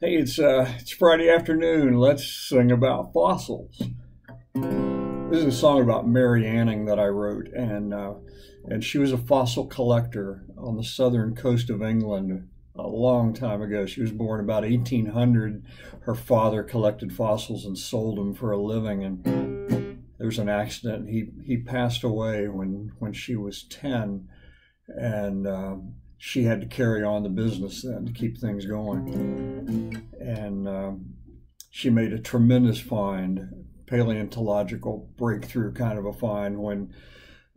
Hey, it's uh, it's Friday afternoon. Let's sing about fossils. This is a song about Mary Anning that I wrote, and uh, and she was a fossil collector on the southern coast of England a long time ago. She was born about 1800. Her father collected fossils and sold them for a living, and there was an accident. He he passed away when when she was 10, and. Um, she had to carry on the business then to keep things going. And um, she made a tremendous find, paleontological breakthrough kind of a find when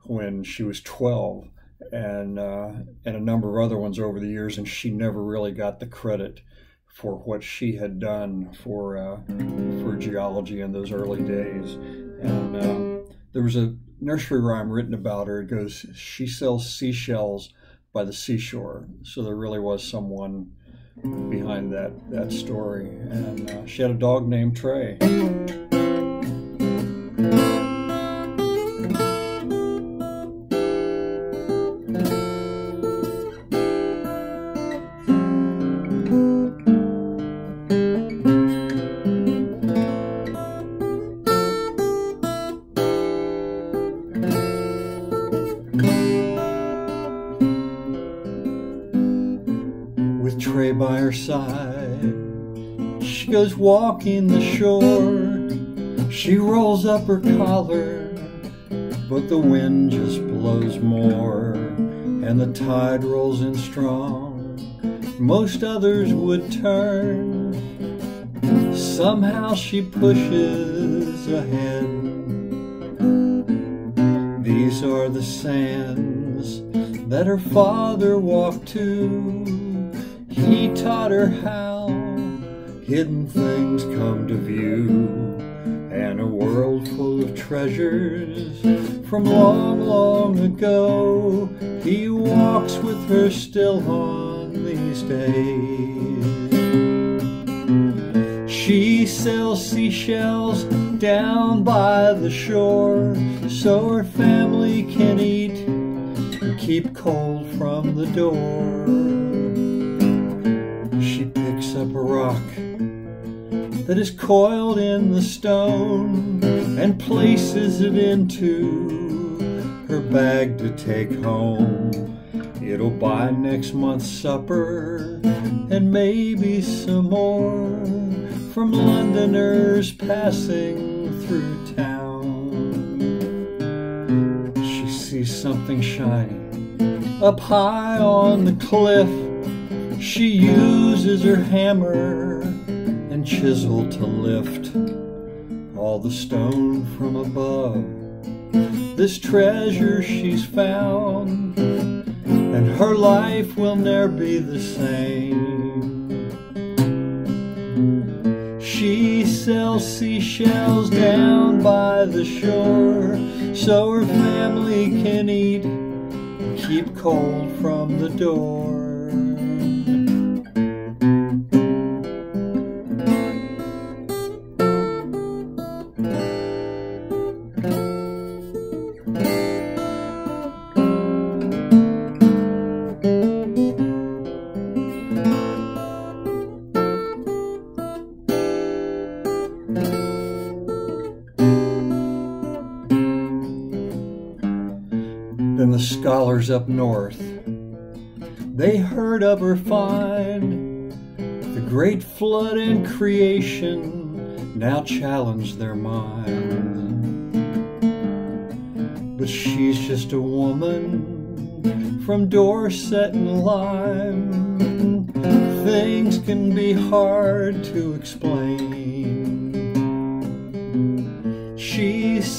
when she was 12 and uh, and a number of other ones over the years and she never really got the credit for what she had done for uh, for geology in those early days. And um, there was a nursery rhyme written about her. It goes she sells seashells by the seashore. So there really was someone behind that that story. And uh, she had a dog named Tray. By her side. She goes walking the shore. She rolls up her collar, but the wind just blows more, and the tide rolls in strong. Most others would turn. Somehow she pushes ahead. These are the sands that her father walked to he taught her how hidden things come to view and a world full of treasures from long, long ago. He walks with her still on these days. She sells seashells down by the shore so her family can eat and keep cold from the door up a rock that is coiled in the stone and places it into her bag to take home. It'll buy next month's supper and maybe some more from Londoners passing through town. She sees something shiny up high on the cliff she uses her hammer and chisel to lift all the stone from above. This treasure she's found, and her life will ne'er be the same. She sells seashells down by the shore so her family can eat and keep cold from the door. Scholars up north, they heard of her find. The great flood and creation now challenge their mind. But she's just a woman from Dorset and Lyme. Things can be hard to explain.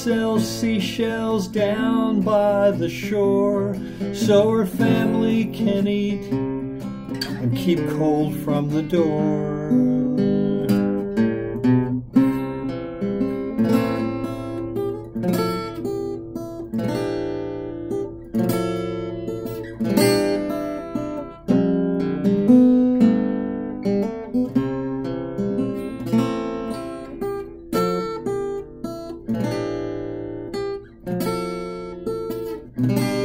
Sells seashells down by the shore so her family can eat and keep cold from the door. Mm-hmm.